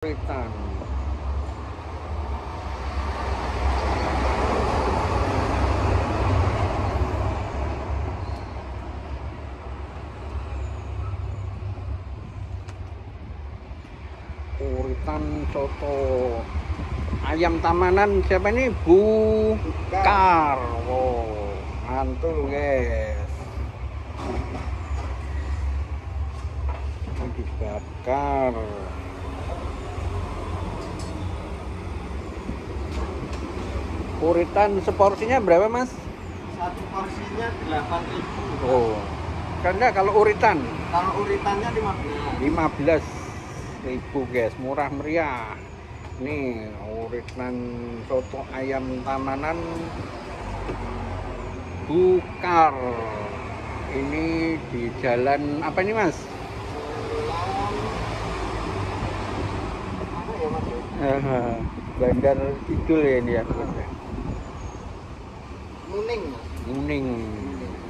Uritan. Uritan soto ayam tamanan siapa ini Bu Kar. Wow, mantul guys. Ini dibakar. Uritan seporsinya berapa mas? Satu porsinya 8.000. Oh, karena kalau uritan Kalau uritannya 15. 15 ribu guys, murah meriah. Nih uritan soto ayam tamanan Bukar. Ini di jalan apa ini mas? Ya Bandar Kidul ya ini ya. Nguning. Nguning.